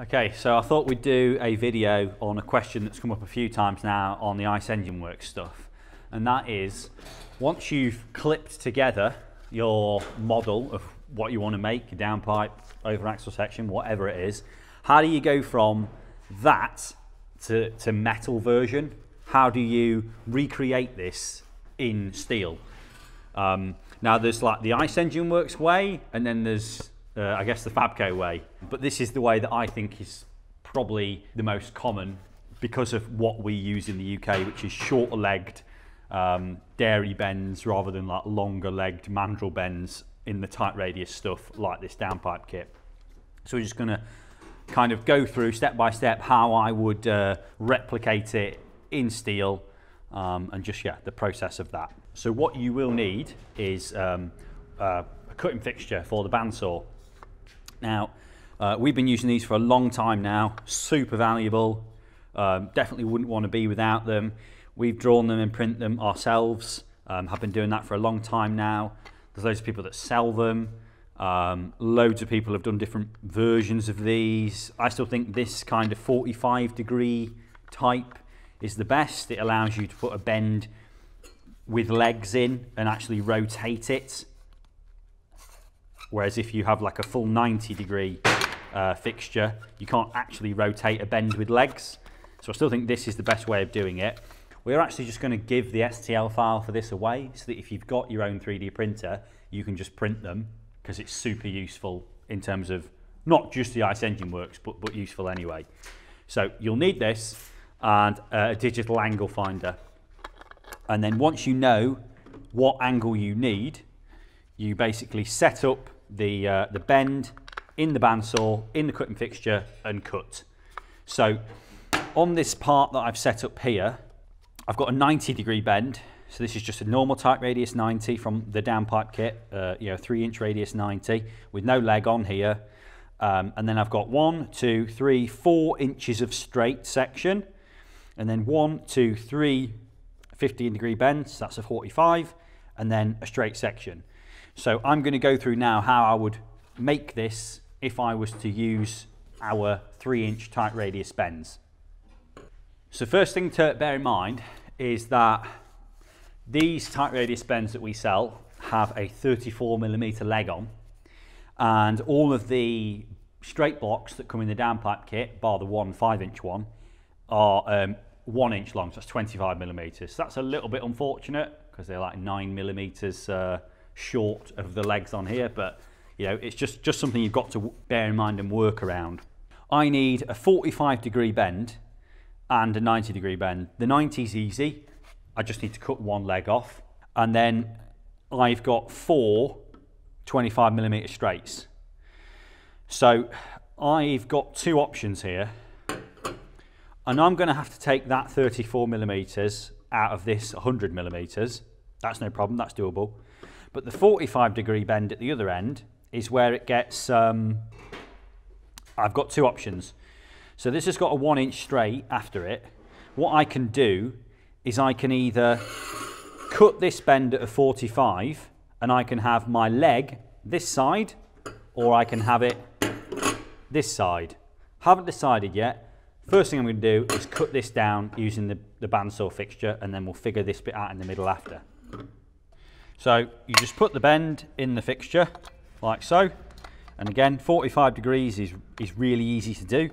Okay, so I thought we'd do a video on a question that's come up a few times now on the Icengineworks stuff. And that is, once you've clipped together your model of what you want to make, downpipe, over axle section, whatever it is, how do you go from that to, to metal version? How do you recreate this in steel? Um, now there's like the Icengineworks way, and then there's, uh, I guess, the Fabco way. But this is the way that I think is probably the most common because of what we use in the UK, which is shorter legged um, dairy bends rather than like longer legged mandrel bends in the tight radius stuff like this downpipe kit. So we're just going to kind of go through step by step how I would uh, replicate it in steel um, and just yeah the process of that. So what you will need is um, uh, a cutting fixture for the bandsaw. Now uh, we've been using these for a long time now, super valuable, um, definitely wouldn't want to be without them. We've drawn them and print them ourselves, um, have been doing that for a long time now. There's loads of people that sell them. Um, loads of people have done different versions of these. I still think this kind of 45 degree type is the best. It allows you to put a bend with legs in and actually rotate it. Whereas if you have like a full 90 degree uh, fixture, you can't actually rotate a bend with legs. So I still think this is the best way of doing it. We're actually just going to give the STL file for this away so that if you've got your own 3D printer, you can just print them because it's super useful in terms of not just the Icengineworks, but, but useful anyway. So you'll need this and a digital angle finder. And then once you know what angle you need, you basically set up the, uh, the bend in the bandsaw, in the cutting fixture and cut. So on this part that I've set up here, I've got a 90 degree bend so this is just a normal tight radius 90 from the downpipe kit, uh, you know, three inch radius 90 with no leg on here. Um, and then I've got one, two, three, four inches of straight section. And then one, two, three 15 degree bends, that's a 45, and then a straight section. So I'm going to go through now how I would make this if I was to use our three inch tight radius bends. So first thing to bear in mind is that these tight radius bends that we sell have a 34 millimeter leg on and all of the straight blocks that come in the downpipe kit, bar the one 5 inch one, are um, 1 inch long, so that's 25 millimeters. So that's a little bit unfortunate because they're like 9 millimeters uh, short of the legs on here, but you know, it's just, just something you've got to bear in mind and work around. I need a 45 degree bend and a 90 degree bend. The 90 is easy, I just need to cut one leg off. And then I've got four 25 millimeter straights. So I've got two options here. And I'm going to have to take that 34 millimeters out of this 100 millimeters. That's no problem, that's doable. But the 45 degree bend at the other end is where it gets, um, I've got two options. So this has got a one inch straight after it. What I can do is I can either cut this bend at a 45 and I can have my leg this side or I can have it this side. Haven't decided yet. First thing I'm going to do is cut this down using the, the bandsaw fixture and then we'll figure this bit out in the middle after. So you just put the bend in the fixture like so. And again, 45 degrees is, is really easy to do.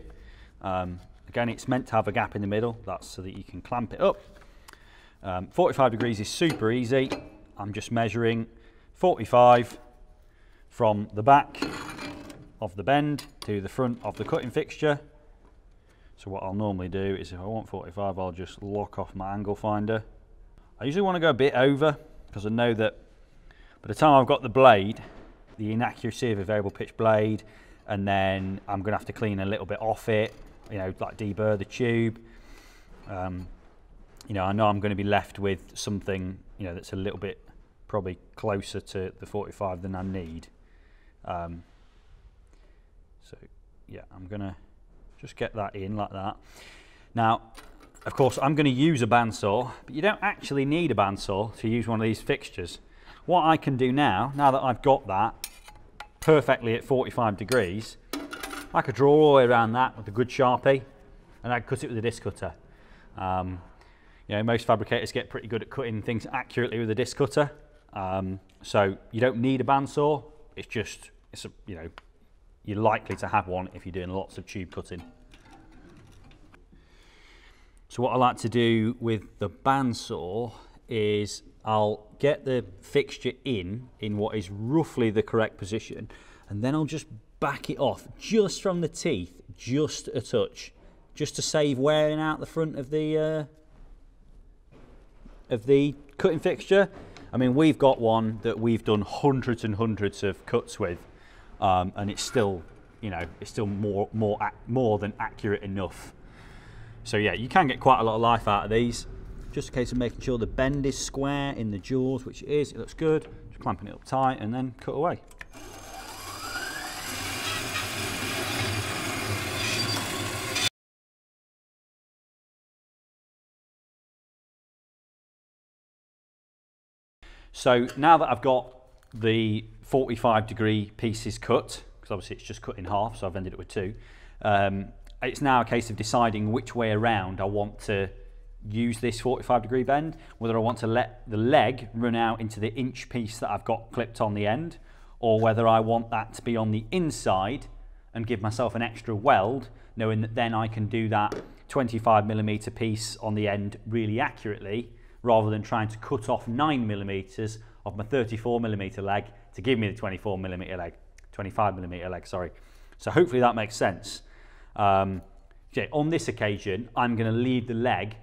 Um, again, it's meant to have a gap in the middle. That's so that you can clamp it up. Um, 45 degrees is super easy. I'm just measuring 45 from the back of the bend to the front of the cutting fixture. So what I'll normally do is if I want 45, I'll just lock off my angle finder. I usually want to go a bit over because I know that by the time I've got the blade, the inaccuracy of a variable pitch blade, and then I'm going to have to clean a little bit off it, you know, like deburr the tube. Um, you know, I know I'm going to be left with something, you know, that's a little bit probably closer to the 45 than I need. Um, so yeah, I'm going to just get that in like that. Now, of course, I'm going to use a bandsaw, but you don't actually need a bandsaw to use one of these fixtures. What I can do now, now that I've got that perfectly at 45 degrees, I could draw all the way around that with a good Sharpie and I'd cut it with a disc cutter. Um, you know, most fabricators get pretty good at cutting things accurately with a disc cutter. Um, so you don't need a bandsaw. It's just, it's a, you know, you're likely to have one if you're doing lots of tube cutting. So what I like to do with the bandsaw is I'll get the fixture in, in what is roughly the correct position, and then I'll just back it off just from the teeth, just a touch, just to save wearing out the front of the uh, of the cutting fixture. I mean, we've got one that we've done hundreds and hundreds of cuts with, um, and it's still, you know, it's still more more more than accurate enough. So yeah, you can get quite a lot of life out of these. Just a case of making sure the bend is square in the jaws, which it is. It looks good. Just clamping it up tight and then cut away. So now that I've got the 45 degree pieces cut, because obviously it's just cut in half, so I've ended it with two, um, it's now a case of deciding which way around I want to use this 45 degree bend, whether I want to let the leg run out into the inch piece that I've got clipped on the end, or whether I want that to be on the inside and give myself an extra weld, knowing that then I can do that 25 millimeter piece on the end really accurately rather than trying to cut off nine millimeters of my 34 millimeter leg to give me the 24 millimeter leg, 25 millimeter leg, sorry. So hopefully that makes sense. Um, okay, on this occasion, I'm going to leave the leg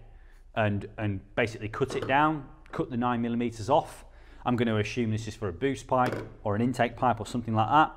and, and basically cut it down, cut the nine millimeters off. I'm going to assume this is for a boost pipe or an intake pipe or something like that.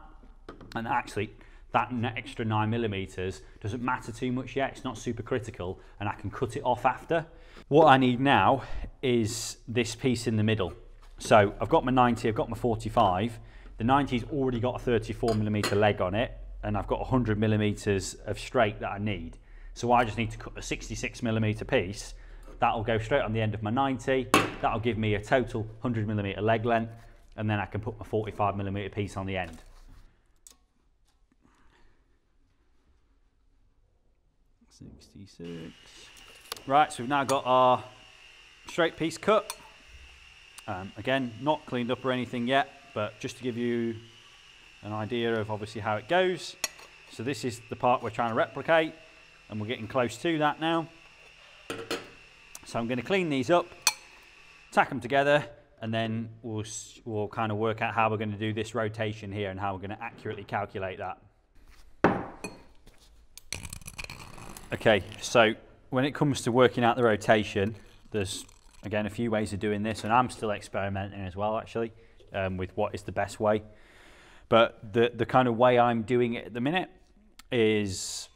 And actually, that extra nine millimeters doesn't matter too much yet. It's not super critical and I can cut it off after. What I need now is this piece in the middle. So I've got my 90, I've got my 45. The 90's already got a 34 millimeter leg on it and I've got 100 millimeters of straight that I need. So I just need to cut a 66 millimeter piece. That'll go straight on the end of my 90. That'll give me a total 100 millimeter leg length and then I can put my 45 millimeter piece on the end. Sixty-six. Right, so we've now got our straight piece cut. Um, again, not cleaned up or anything yet, but just to give you an idea of obviously how it goes. So this is the part we're trying to replicate, and we're getting close to that now. So I'm going to clean these up, tack them together, and then we'll, we'll kind of work out how we're going to do this rotation here and how we're going to accurately calculate that. Okay, so when it comes to working out the rotation, there's again a few ways of doing this, and I'm still experimenting as well, actually, um, with what is the best way. But the the kind of way I'm doing it at the minute is,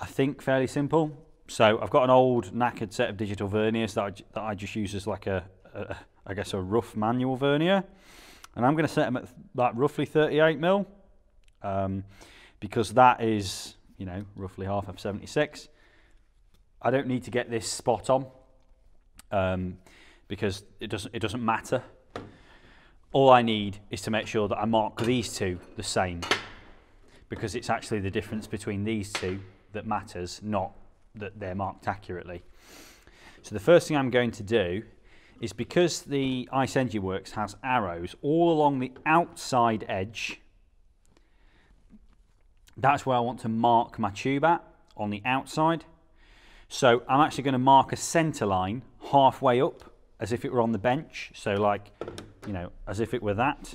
I think, fairly simple. So I've got an old knackered set of digital verniers that I, that I just use as like a, a I guess a rough manual vernier, and I'm going to set them at like roughly 38 mil, um, because that is you know roughly half of 76 I don't need to get this spot on um, because it doesn't, it doesn't matter. All I need is to make sure that I mark these two the same because it's actually the difference between these two that matters, not that they're marked accurately. So the first thing I'm going to do is because the Icengineworks has arrows all along the outside edge, that's where I want to mark my tube at, on the outside. So I'm actually going to mark a centre line halfway up as if it were on the bench. So like, you know, as if it were that.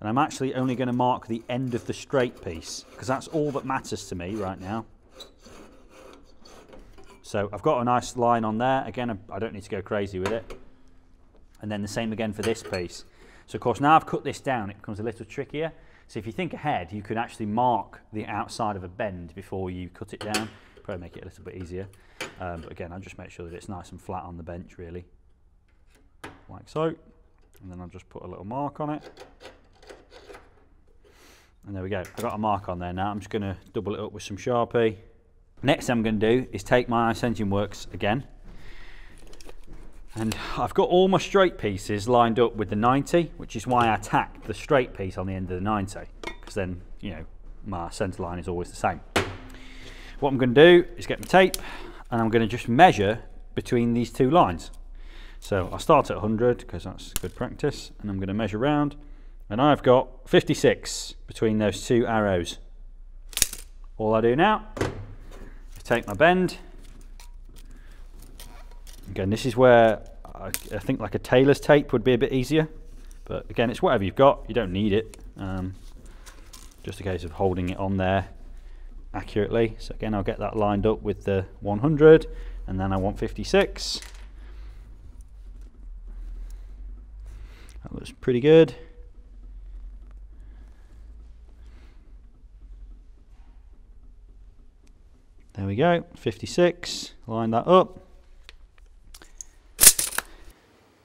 And I'm actually only going to mark the end of the straight piece because that's all that matters to me right now. So I've got a nice line on there. Again, I don't need to go crazy with it. And then the same again for this piece. So of course now I've cut this down, it becomes a little trickier. So if you think ahead, you could actually mark the outside of a bend before you cut it down. Probably make it a little bit easier. Um, but again, I'll just make sure that it's nice and flat on the bench, really. Like so. And then I'll just put a little mark on it. And there we go. I've got a mark on there now. I'm just going to double it up with some Sharpie. Next thing I'm going to do is take my Icengineworks again. And I've got all my straight pieces lined up with the 90, which is why I tacked the straight piece on the end of the 90, because then, you know, my centre line is always the same. What I'm going to do is get my tape, and I'm going to just measure between these two lines. So I'll start at 100, because that's good practice, and I'm going to measure around, and I've got 56 between those two arrows. All I do now is take my bend, Again, this is where I, I, think like a tailor's tape would be a bit easier. But again, it's whatever you've got. You don't need it. Um, just a case of holding it on there accurately. So again, I'll get that lined up with the 100 and then I want 56. That looks pretty good. There we go, 56, line that up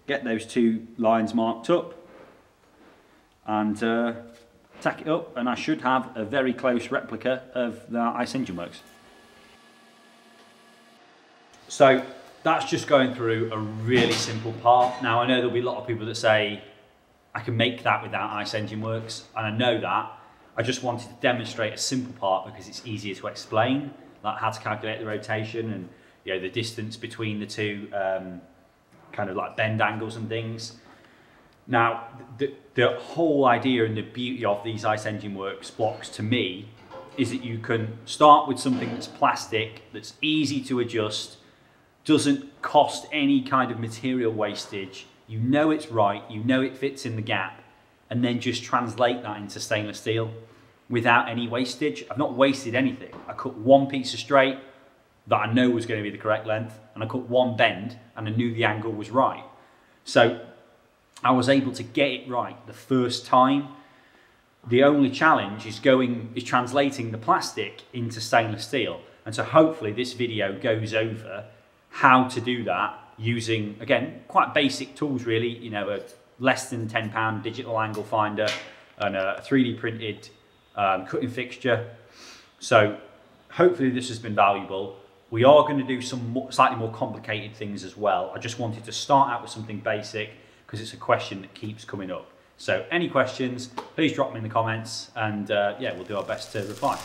get those two lines marked up and uh, tack it up and I should have a very close replica of the Icengineworks. So that's just going through a really simple part. Now I know there'll be a lot of people that say I can make that without Icengineworks and I know that. I just wanted to demonstrate a simple part because it's easier to explain, like how to calculate the rotation and you know the distance between the two um, kind of like bend angles and things. Now, the, the whole idea and the beauty of these Icengineworks blocks to me is that you can start with something that's plastic, that's easy to adjust, doesn't cost any kind of material wastage, you know it's right, you know it fits in the gap, and then just translate that into stainless steel without any wastage. I've not wasted anything. I cut one piece of straight, that I know was going to be the correct length and I cut one bend and I knew the angle was right. So I was able to get it right the first time. The only challenge is going is translating the plastic into stainless steel. And so hopefully this video goes over how to do that using again quite basic tools really, you know, a less than 10 pound digital angle finder and a 3D printed um, cutting fixture. So hopefully this has been valuable. We are going to do some slightly more complicated things as well. I just wanted to start out with something basic because it's a question that keeps coming up. So any questions, please drop them in the comments and uh, yeah, we'll do our best to reply.